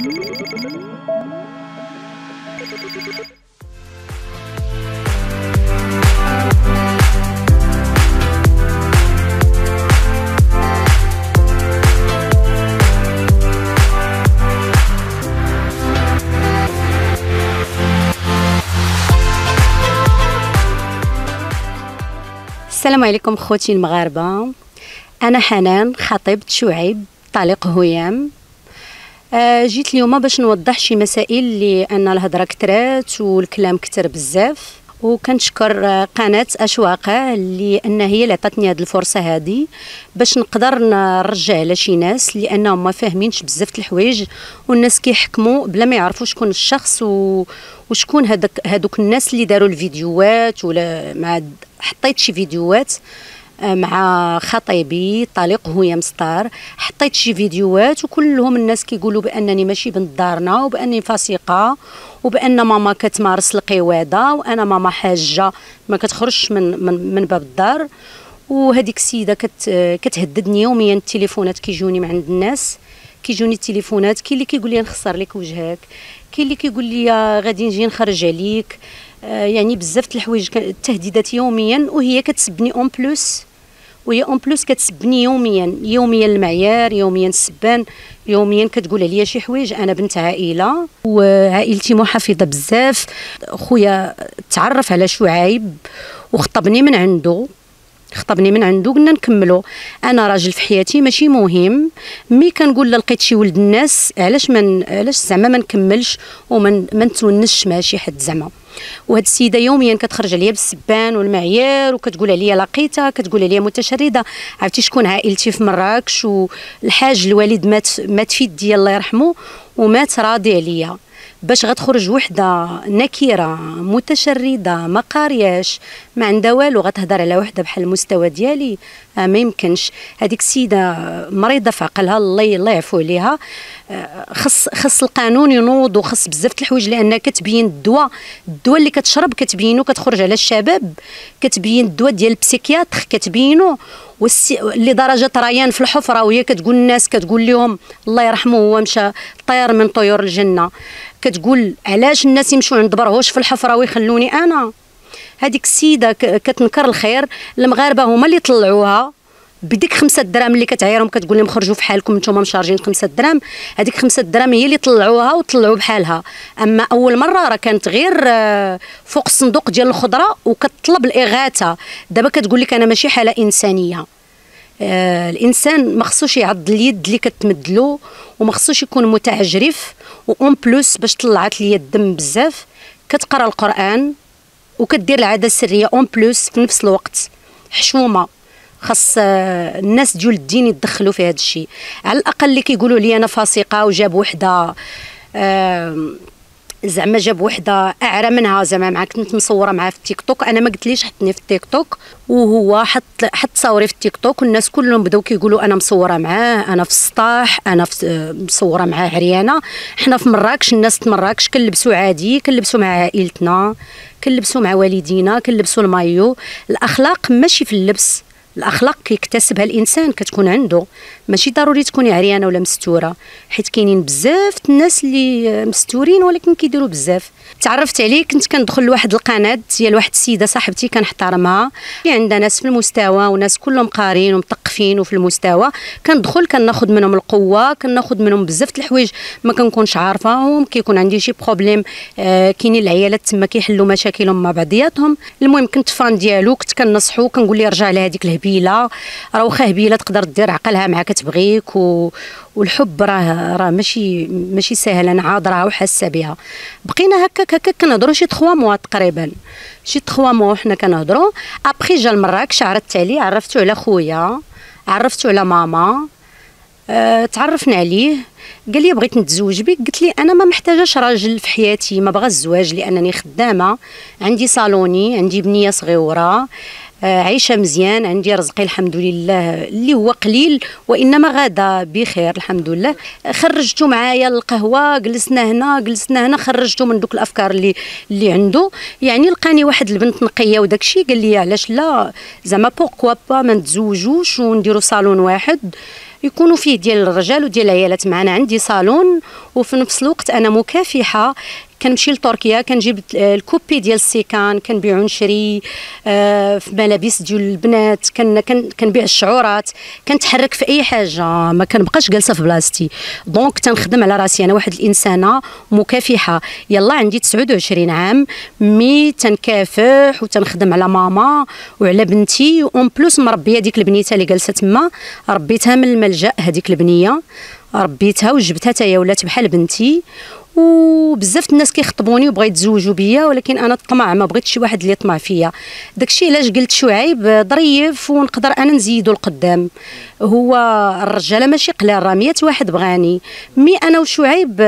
السلام عليكم خوتي المغاربة. أنا حنان خطيبة شعيب طليق هيام جيت اليوم باش نوضح شي مسائل لأن الهضرة كثرات والكلام كثر بزاف. وكنشكر آه، قناة اشواقه لأن هي اللي عطاتني هذه الفرصة هذه باش نقدر نرجع على شي ناس لانهم ما فاهمينش بزاف الحوايج والناس كيحكموا بلا ما يعرفوا شكون الشخص و... وشكون هذوك الناس اللي داروا الفيديوهات ولا مع حطيت شي فيديوهات. آه، مع خطيبي طليق هو ستار حطيت شي فيديوهات وكلهم الناس كيقولوا بأنني ماشي بنت دارنا وبأني فاسقه وبأن ماما كتمارس القوادة وأنا ماما حاجة ما كتخرجش من من, من باب الدار. وهذيك السيدة كت كتهددني يوميا التليفونات كيجوني من عند الناس. كيجوني التليفونات كاين اللي كيقول لي نخسر لك وجهك. كاين اللي كيقول لي غادي نجي نخرج عليك. آه يعني بزاف الحوايج التهديدات يوميا وهي كتسبني en plus. وهي en plus كتسبني يوميا يوميا المعيار يوميا السبان يوميا كتقول عليا شي حوايج أنا بنت عائلة. وعائلتي محافظة بزاف. خويا تعرف على شعيب وخطبني من عنده. خطبني من عنده قلنا نكملوا أنا راجل في حياتي ماشي مهم. mais كنقول لا لقيت شي ولد الناس علاش من علاش زعما ما نكملش وما ما نتونسش مع شي حد زعما. وهاد السيدة يوميا كتخرج عليا بالسبان والمعيار وكتقول عليا لقيتها كتقول عليا متشردة. عرفتي شكون عائلتي في مراكش والحاج الوالد مات مات في يدي الله يرحمه ومات راضي عليا. باش غتخرج وحدة نكيرة متشردة ما قارياش ما عندها والو غتهضر على وحدة بحال المستوى ديالي. آه ما يمكنش. هذيك السيدة مريضة في عقلها الله الله يعفو عليها. خص خص القانون ينوض وخص بزاف الحوايج لأن كتبين الدواء الدواء اللي كتشرب كتبينو كتخرج على الشباب كتبين الدواء ديال البسيكياتر كتبينو لدرجه ريان في الحفرة وهي كتقول الناس كتقول لهم الله يرحمه هو مشى طير من طيور الجنة. كتقول علاش الناس يمشوا عند برهوش في الحفرة ويخلوني أنا؟ هذيك السيدة كتنكر الخير المغاربة هما اللي طلعوها. بديك خمسة دراهم اللي كتعايرهم كتقول لهم خرجوا في حالكم نتوما مشارجين خمسة دراهم. هذيك خمسة دراهم هي اللي طلعوها وطلعوا بحالها. أما أول مرة راه كانت غير آه، فوق الصندوق ديال الخضرة وكتطلب الإغاثة. دابا كتقول لك أنا ماشي حالة إنسانية. آه الإنسان ما خصوش يعض اليد اللي كتمدلو وما خصوش يكون متعجرف. وأون بلوس باش طلعت لي الدم بزاف كتقرأ القرآن وكدير العادة السرية أون بلوس في نفس الوقت. حشومة. خاص آه، الناس ديال الدين يتدخلوا في هذا الشيء. على الأقل اللي كيقولوا لي أنا فاسقة وجاب وحدة زعما جاب وحدة أعرى منها زعما مع كنت مصورة معاه في التيك توك أنا ما قلتليش حطني في التيك توك. وهو حط حط صوري في التيك توك والناس كلهم بداو كيقولوا أنا مصورة معاه أنا في السطاح أنا في مصورة معاه عريانة. حنا في مراكش الناس في مراكش كنلبسوا عادي كنلبسوا مع عائلتنا كنلبسوا مع والدينا كنلبسوا المايو. الأخلاق ماشي في اللبس. الأخلاق كيكتسبها الإنسان كتكون عنده. ماشي ضروري تكوني عريانة ولا مستورة حيت كاينين بزاف الناس اللي مستورين ولكن كيديروا بزاف. تعرفت عليه كنت كندخل لواحد القناة ديال واحد السيدة صاحبتي كنحترمها. اللي عندها ناس في المستوى وناس كلهم قارين ومثقفين وفي المستوى. كندخل كناخذ منهم القوة كناخذ منهم بزاف الحوايج ما كنكونش عارفاهم كيكون عندي شي problème آه كاينين العيالات تما كيحلوا مشاكلهم مع بعضياتهم. المهم كنت fan ديالو كنت كنصحو كنقول ليه رجع لهذيك الهبيلة. راه واخا هبيلة تقدر دير عقلها مع كتبغيك و... والحب راه راه ماشي ماشي سهل أنا عاذرها وحاسة بها. بقينا هكاك هكاك كنهضروا شي 3 mois تقريبا. شي 3 mois حنا كنهضروا ابخي جا لمراكش عرضت عليه عرفتو على خويا عرفتو على ماما. أه تعرفنا عليه. قال لي بغيت نتزوج بك. قلت لي أنا ما محتاجاش راجل في حياتي ما بغى الزواج لأنني خدامة. عندي صالوني عندي بنية صغيرة. عايشه مزيان عندي رزقي الحمد لله اللي هو قليل وإنما غدا بخير الحمد لله. خرجته معايا القهوه جلسنا هنا جلسنا هنا خرجته من دوك الأفكار اللي اللي عنده يعني لقاني واحد البنت نقية وداك الشيء قال لي علاش لا؟ زعما pourquoi pas ما نتزوجوش ونديروا صالون واحد. يكونوا فيه ديال الرجال وديال العيالات معنا. عندي صالون وفي نفس الوقت أنا مكافحة. كنمشي لتركيا كنجيب ال copie ديال السيكان كنبيعو نشري آه، في ملابس ديال البنات كنبيع الشعورات. كنتحرك في أي حاجة ما كنبقاش جالسة في بلاصتي. donc تنخدم على راسي أنا واحد الإنسانة مكافحة. يلا عندي 29 عام mais تنكافح وتنخدم على ماما وعلى بنتي. en plus مربية ديك البنيتة اللي جالسة تما. ربيتها من الملجأ هذيك البنية. ربيتها وجبتها حتى هي ولات بحال بنتي. وبزاف الناس كيخطبوني وبغا يتزوجوا بيا ولكن أنا الطمع ما بغيتش شي واحد اللي يطمع فيا. داكشي علاش قلت شعيب ظريف ونقدر أنا نزيدو القدام. هو الرجاله ماشي قلال راه 100 واحد بغاني. mais أنا وشعيب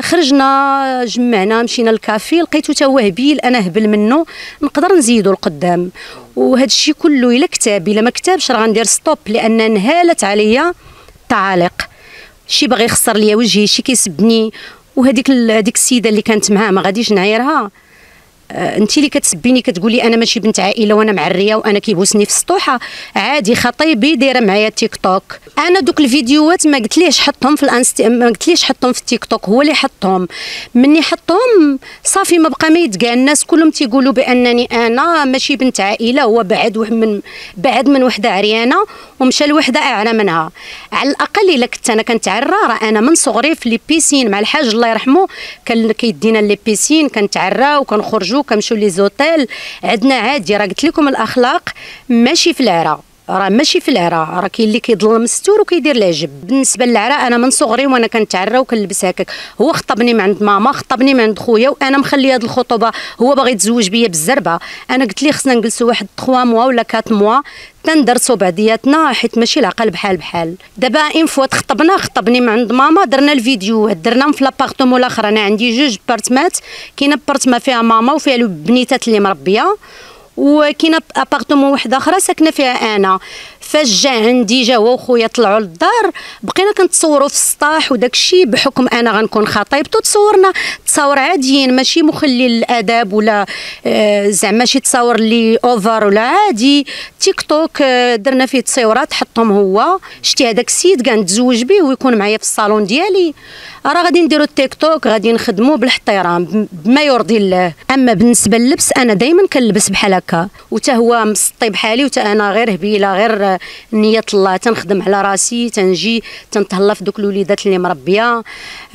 خرجنا جمعنا مشينا للكافي لقيتو تا هو هبيل أنا هبل منه. نقدر نزيدو القدام. وهذا الشيء كله إلا كتاب. إلا ما كتابش راه غندير stop لأن نهالت عليا تعاليق. شي باغي يخسر ليا وجهي شي كيسبني. وهذيك هذيك السيدة اللي كانت معاه ما غاديش نعايرها. انت اللي كتسبيني كتقولي أنا ماشي بنت عائلة وأنا معريه وأنا كيبوسني في السطوحة. عادي خطيبي دايرة معايا تيك توك. أنا دوك الفيديوهات ما قلتليش حطهم في ال Insta ما قلتليش حطهم في التيك توك هو اللي حطهم. مني حطهم صافي ما بقى ما يتقال. الناس كلهم تيقولوا بأنني أنا ماشي بنت عائلة هو بعد من بعد من وحدة عريانة ومشى لوحدة أعرى منها. على الأقل إلا كنت أنا كنتعرى أنا من صغري في les piscines مع الحاج الله يرحمه كان كيدينا les piscines كنتعرى وكنخرجوا. كنمشيو les hôtels عندنا عادي راه قلت لكم الأخلاق ماشي في العرا راه ماشي في العراء راه كاين اللي كيظلم الستور وكيدير العجب بالنسبة للعراء أنا من صغري وأنا كنتعرى وكنلبس هكاك. هو خطبني من عند ماما خطبني من عند خويا وأنا مخليه هذه الخطوبة. هو باغي يتزوج بيا بالزربة. أنا قلت ليه خصنا نجلسوا واحد 3 mois ولا 4 mois تندرسوا بعضياتنا حيت ماشي العقل بحال بحال. دابا une fois تخطبنا خطبني من عند ماما درنا الفيديو. درنا في l'appartement الآخر. أنا عندي جوج بارتمات. كاينة بارتما فيها ماما وفيها البنيتات اللي مربية. وكاينة appartement واحدة أخرى ساكنة فيها أنا. فاش جا عندي جا هو وخويا طلعوا للدار بقينا كنتصوروا في السطاح وداك الشيء بحكم أنا غنكون خطيبته تصورنا تصاور عاديين ماشي مخلي للاداب ولا آه، زعما شي تصاور اللي over ولا عادي. تيك توك آه، درنا فيه تصويرات حطهم هو. شتي هذاك السيد كان نتزوج به ويكون معايا في الصالون ديالي. راه غادي نديرو التيك توك غادي نخدمو بالاحترام بما يرضي الله. أما بالنسبة للبس أنا دائما كنلبس بحال هكا. وتا هو مسطي بحالي وتا أنا غير هبيلة غير نية الله. تنخدم على راسي تنجي تنتهلا في دوك الوليدات اللي مربية.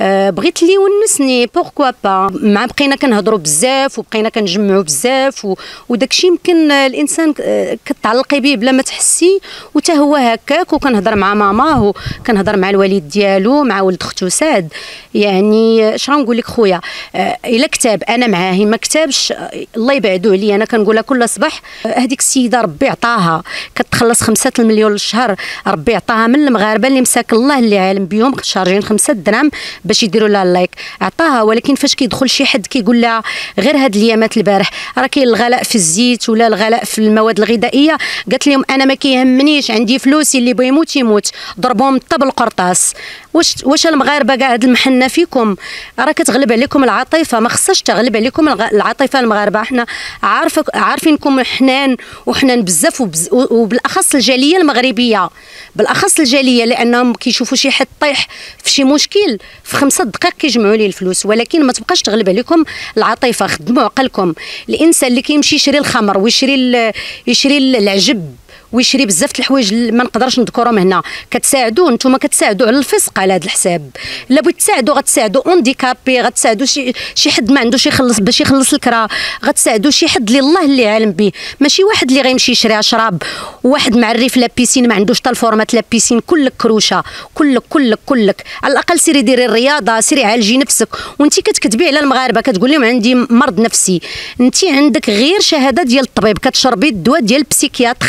أه بغيت اللي يونسني بوركوا با مع بقينا كنهضروا بزاف وبقينا كنجمعوا بزاف وداك الشيء يمكن الإنسان آه، كتعلقي به بلا ما تحسي. وتا هو هكاك وكنهضر مع ماماه وكنهضر مع الوالد ديالو مع ولد اختو ساد يعني اش غنقول لك خويا؟ آه، إلا كتاب أنا معاه ما كتابش آه، الله يبعدو عليا. أنا كنقولها كل صباح هذيك السيدة ربي عطاها. كتخلص خمسة المليون للشهر ربي عطاها من المغاربة اللي مساك الله اللي عالم بهم شارجين خمسة درهم باش يديروا لها اللايك عطاها ولكن فاش كيدخل شي حد كيقول لها غير هاد الأيامات البارح راه كاين الغلاء في الزيت ولا الغلاء في المواد الغذائية. قالت لهم أنا ما كيهمنيش عندي فلوسي اللي بغى يموت يموت. ضربهم طب القرطاس واش واش المغاربة كاع هاد المحنه فيكم. راه كتغلب عليكم العاطفة. ما خصهاش تغلب عليكم العاطفة المغاربة. حنا عارفه عارفينكم حنان وحنان بزاف وبالأخص الجالية المغربية. بالأخص الجالية لأنهم كيشوفوا شي حد طيح في شي مشكل في خمسة دقائق كيجمعوا ليه الفلوس. ولكن ما تبقاش تغلب عليكم العاطفة. خدموا عقلكم. الإنسان اللي كيمشي يشري الخمر ويشري يشري العجب ويشري بزاف د الحوايج ما نقدرش نذكرهم هنا. كتساعدوا نتوما كتساعدوا على الفسق على هذا الحساب. الا بغيت تساعدوا غتساعدوا handicapé غتساعدوا شي شي حد ما عندوش يخلص باش يخلص الكرا. غتساعدوا شي حد اللي الله اللي عالم به. ماشي واحد اللي غيمشي يشري شراب وواحد معري في la piscine ما عندوش حتى الفورمات la piscine كلك كروشه. كلك كلك كلك. على الأقل سيري ديري الرياضة سيري عالجي نفسك. وانت كتكتبي على المغاربة كتقول لهم عندي مرض نفسي. انت عندك غير شهادة ديال الطبيب كتشربي الدواء ديال البسيكياتر.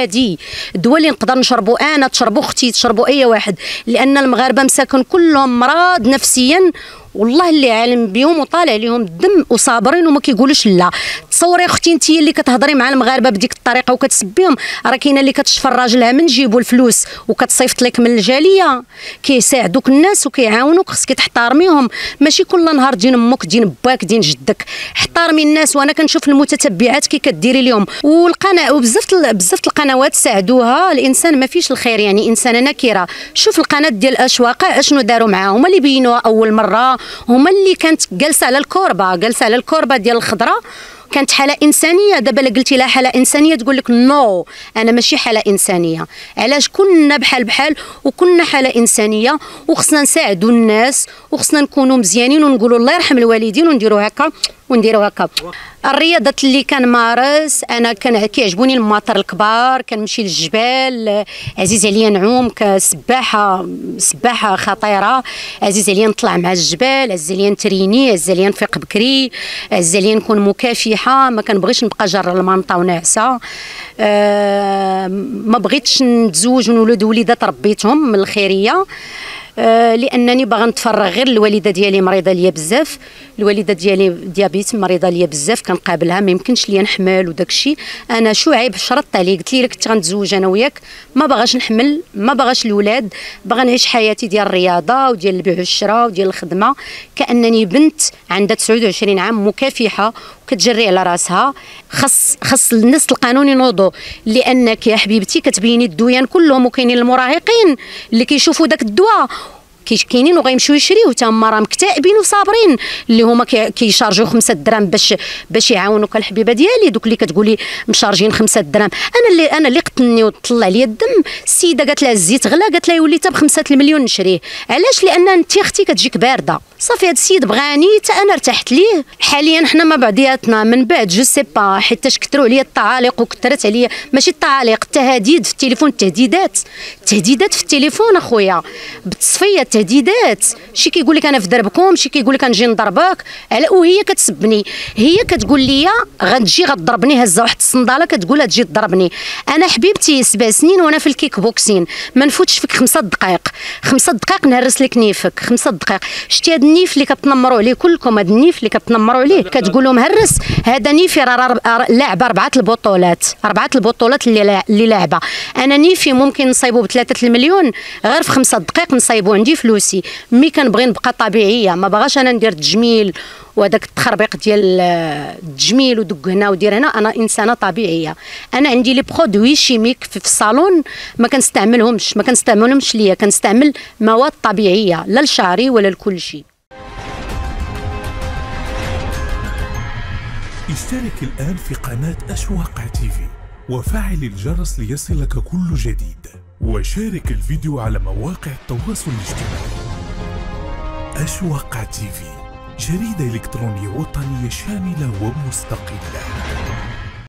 عادي الدواء اللي نقدر نشربو أنا تشربو أختي تشربو أي واحد لأن المغاربة مساكن كلهم مرض نفسيا والله اللي عالم بهم وطالع لهم الدم وصابرين وما كيقولوش لا. تصوري أختي انت اللي كتهضري مع المغاربة بديك الطريقة وكتسبيهم. راه كاينة اللي كتشفى راجلها من جيبو الفلوس وكتصيفط لك من الجالية. كيساعدوك الناس وكيعاونوك خصك تحترميهم. ماشي كل نهار دين أمك دين باك دين جدك. احترمي الناس وأنا كنشوف المتتبعات كي كديري لهم والقناه وبزاف بزاف القنوات ساعدوها. الإنسان ما فيش الخير يعني إنسانة نكرة. شوف القناة ديال أش واقع أشنو داروا معاهم؟ اللي بينوها أول مرة. هما اللي كانت جالسه على الكوربة جالسه على الكوربة ديال الخضرة. كانت حالة إنسانية. دابا الا قلتي لها حالة إنسانية تقول لك non أنا ماشي حالة إنسانية. علاش كنا بحال بحال وكنا حالة إنسانية وخصنا نساعدوا الناس وخصنا نكونوا مزيانين ونقولوا الله يرحم الوالدين ونديروا هكا ونديروا هكا. الرياضات اللي كنمارس أنا كان كيعجبوني الماطر الكبار كنمشي للجبال. عزيز عليا نعوم كسباحة سباحة خطيرة. عزيز عليا نطلع مع الجبال عزيز عليا نتريني عزيز عليا نفيق بكري عزيز عليا نكون مكافحه ما كنبغيش نبقى جر المنطه وناعسه أه ما بغيتش نتزوج ونولد وليدات ربيتهم من الخيرية. أه لأنني باغا نتفرغ غير الوالده ديالي مريضة ليا بزاف. الوالدة ديالي ديابيت مريضة ليا بزاف كنقابلها ما يمكنش ليا نحمل وداك الشيء. أنا شو عيب شرطت عليه قلت لي كنت غنتزوج أنا وياك ما باغاش نحمل ما باغاش الاولاد باغا نعيش حياتي ديال الرياضة وديال البيع والشراء وديال الخدمة. كأنني بنت عندها 29 عام مكافحة وكتجري على راسها. خص خص الناس القانون ينوضوا لأنك يا حبيبتي كتبيني الدويان كلهم وكاينين المراهقين اللي كيشوفوا داك الدواء كاينين وغيمشيو يشريو تما راه مكتئبين وصابرين اللي هما كيشارجيو خمسة درهم باش باش يعاونوك الحبيبة ديالي. دوك اللي كتقولي مشارجين خمسة درهم. أنا اللي أنا اللي قتلني وطلع لي الدم. السيدة قالت لها الزيت غلا قالت لها يولي حتى بخمسة المليون نشريه علاش؟ لأن أنت أختي كتجيك باردة. صافي هذا السيد بغاني حتى أنا ارتحت ليه. حاليا حنا ما بعضياتنا من بعد je sais pas حيت كثروا عليا التعاليق وكثرت عليا. ماشي التعاليق التهديد في التليفون التهديدات. التهديدات في التليفون أخويا. بالتصفية التهديدات شي كيقول لك أنا في دربكم شي كيقول لك نجي نضربك. على وهي كتسبني. هي كتقول لي غتجي غتضربني هزه واحد الصندالة كتقول تجي تضربني. أنا حبيبتي سبع سنين وأنا في ال kick-boxing. ما نفوتش فيك خمسة دقائق خمسة دقائق نهرس لك نيفك. خمسة دقائق شتي هاد النيف اللي كتنمروا عليه كلكم هذا النيف اللي كتنمروا عليه كتقولوا مهرس هذا نيفي راه لاعب أربعة البطولات. أربعة البطولات اللي اللي لاعبة. أنا نيفي ممكن نصيبو بثلاثة المليون غير في خمسة دقائق نصيبو عندي فلوسي. mais كنبغي نبقى طبيعية ما باغاش أنا ندير تجميل وهذاك التخربيق ديال التجميل ودق هنا ودير هنا أنا إنسانة طبيعية. أنا عندي les produits chimiques في الصالون ما كنستعملهمش ما كنستعملهمش ليا كنستعمل مواد طبيعية لا لشعري ولا لكل شيء. اشترك الآن في قناة أشواق تيفي وفعل الجرس ليصلك كل جديد. وشارك الفيديو على مواقع التواصل الاجتماعي. أشواق تيفي جريدة إلكترونية وطنية شاملة ومستقلة.